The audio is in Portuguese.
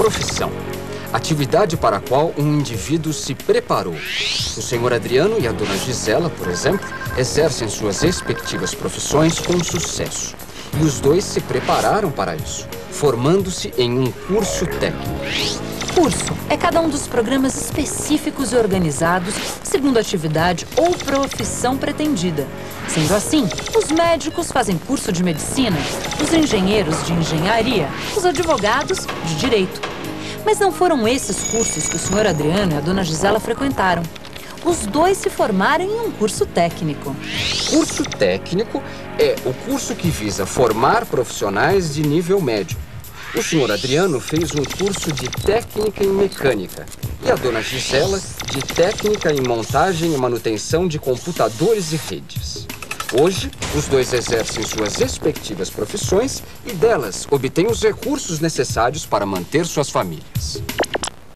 profissão. Atividade para a qual um indivíduo se preparou. O senhor Adriano e a dona Gisela, por exemplo, exercem suas respectivas profissões com sucesso. E os dois se prepararam para isso, formando-se em um curso técnico. Curso é cada um dos programas específicos e organizados segundo a atividade ou profissão pretendida. Sendo assim, os médicos fazem curso de medicina, os engenheiros de engenharia, os advogados de direito. Mas não foram esses cursos que o senhor Adriano e a dona Gisela frequentaram. Os dois se formaram em um curso técnico. Curso técnico é o curso que visa formar profissionais de nível médio. O senhor Adriano fez um curso de técnica em mecânica e a dona Gisela de técnica em montagem e manutenção de computadores e redes. Hoje, os dois exercem suas respectivas profissões e delas obtêm os recursos necessários para manter suas famílias.